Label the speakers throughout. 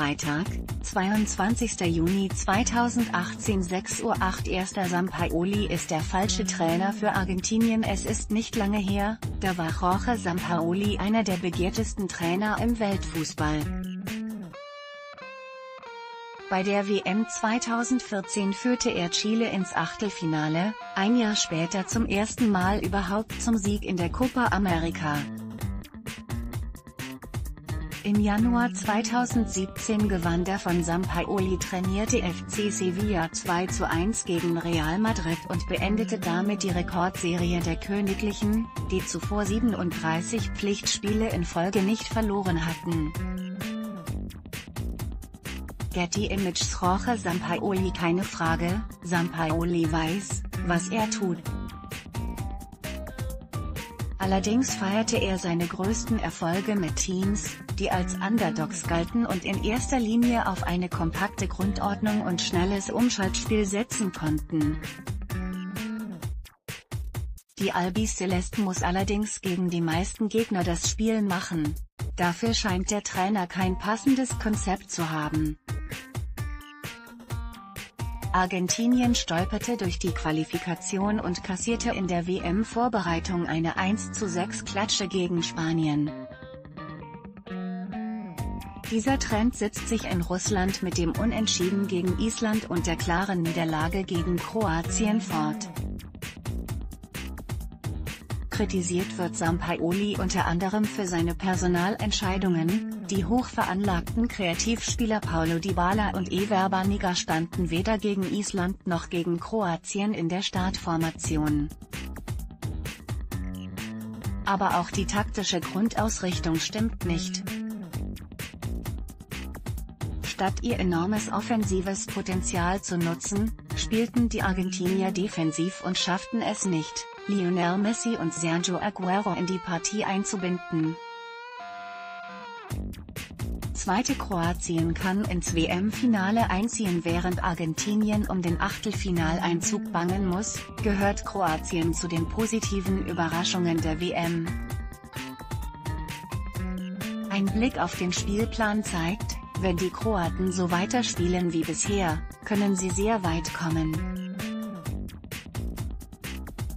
Speaker 1: Freitag, 22. Juni 2018 6.08 Uhr 1. Sampaoli ist der falsche Trainer für Argentinien Es ist nicht lange her, da war Jorge Sampaoli einer der begehrtesten Trainer im Weltfußball. Bei der WM 2014 führte er Chile ins Achtelfinale, ein Jahr später zum ersten Mal überhaupt zum Sieg in der Copa America. Im Januar 2017 gewann der von Sampaoli trainierte FC Sevilla 2 zu 1 gegen Real Madrid und beendete damit die Rekordserie der Königlichen, die zuvor 37 Pflichtspiele in Folge nicht verloren hatten. Getty Images Jorge Sampaoli Keine Frage, Sampaoli weiß, was er tut. Allerdings feierte er seine größten Erfolge mit Teams, die als Underdogs galten und in erster Linie auf eine kompakte Grundordnung und schnelles Umschaltspiel setzen konnten. Die Albi Celeste muss allerdings gegen die meisten Gegner das Spiel machen. Dafür scheint der Trainer kein passendes Konzept zu haben. Argentinien stolperte durch die Qualifikation und kassierte in der WM-Vorbereitung eine 1:6 Klatsche gegen Spanien. Dieser Trend setzt sich in Russland mit dem Unentschieden gegen Island und der klaren Niederlage gegen Kroatien fort. Kritisiert wird Sampaoli unter anderem für seine Personalentscheidungen, die hochveranlagten Kreativspieler Paulo Dybala und Ever Banega standen weder gegen Island noch gegen Kroatien in der Startformation. Aber auch die taktische Grundausrichtung stimmt nicht. Statt ihr enormes offensives Potenzial zu nutzen, spielten die Argentinier defensiv und schafften es nicht, Lionel Messi und Sergio Aguero in die Partie einzubinden. Zweite Kroatien kann ins WM-Finale einziehen während Argentinien um den Achtelfinaleinzug bangen muss, gehört Kroatien zu den positiven Überraschungen der WM. Ein Blick auf den Spielplan zeigt, wenn die Kroaten so weiterspielen wie bisher, können sie sehr weit kommen.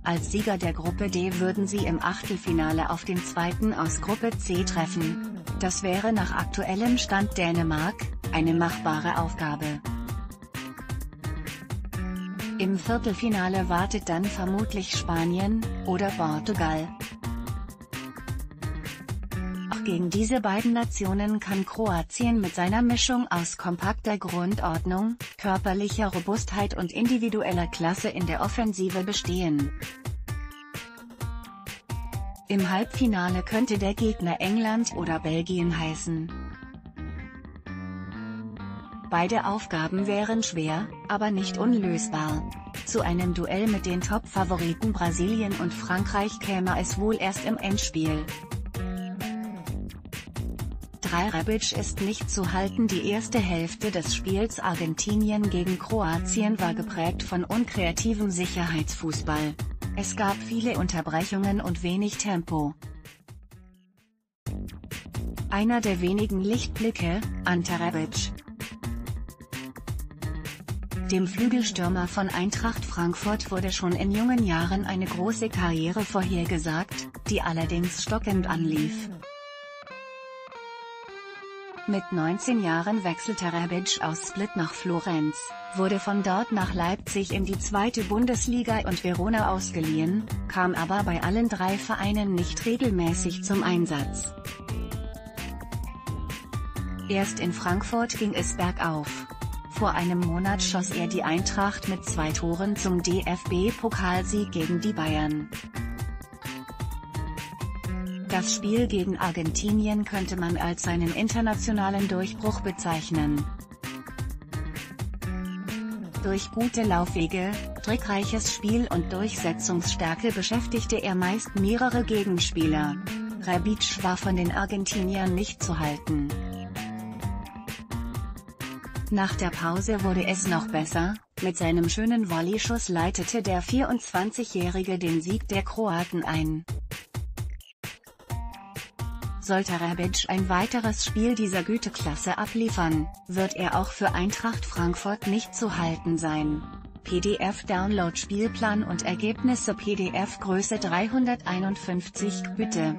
Speaker 1: Als Sieger der Gruppe D würden sie im Achtelfinale auf den zweiten aus Gruppe C treffen. Das wäre nach aktuellem Stand Dänemark, eine machbare Aufgabe. Im Viertelfinale wartet dann vermutlich Spanien, oder Portugal. Gegen diese beiden Nationen kann Kroatien mit seiner Mischung aus kompakter Grundordnung, körperlicher Robustheit und individueller Klasse in der Offensive bestehen. Im Halbfinale könnte der Gegner England oder Belgien heißen. Beide Aufgaben wären schwer, aber nicht unlösbar. Zu einem Duell mit den Top-Favoriten Brasilien und Frankreich käme es wohl erst im Endspiel. Drei Rebic ist nicht zu halten Die erste Hälfte des Spiels Argentinien gegen Kroatien war geprägt von unkreativem Sicherheitsfußball. Es gab viele Unterbrechungen und wenig Tempo. Einer der wenigen Lichtblicke, Ante Rebic. Dem Flügelstürmer von Eintracht Frankfurt wurde schon in jungen Jahren eine große Karriere vorhergesagt, die allerdings stockend anlief. Mit 19 Jahren wechselte Rebic aus Split nach Florenz wurde von dort nach Leipzig in die zweite Bundesliga und Verona ausgeliehen, kam aber bei allen drei Vereinen nicht regelmäßig zum Einsatz. Erst in Frankfurt ging es bergauf. Vor einem Monat schoss er die Eintracht mit zwei Toren zum DFB-Pokalsieg gegen die Bayern. Das Spiel gegen Argentinien könnte man als seinen internationalen Durchbruch bezeichnen. Durch gute Laufwege, trickreiches Spiel und Durchsetzungsstärke beschäftigte er meist mehrere Gegenspieler. Rebic war von den Argentiniern nicht zu halten. Nach der Pause wurde es noch besser, mit seinem schönen Volleyschuss leitete der 24-Jährige den Sieg der Kroaten ein. Sollte Rebic ein weiteres Spiel dieser Güteklasse abliefern, wird er auch für Eintracht Frankfurt nicht zu halten sein. PDF-Download Spielplan und Ergebnisse PDF Größe 351 bitte.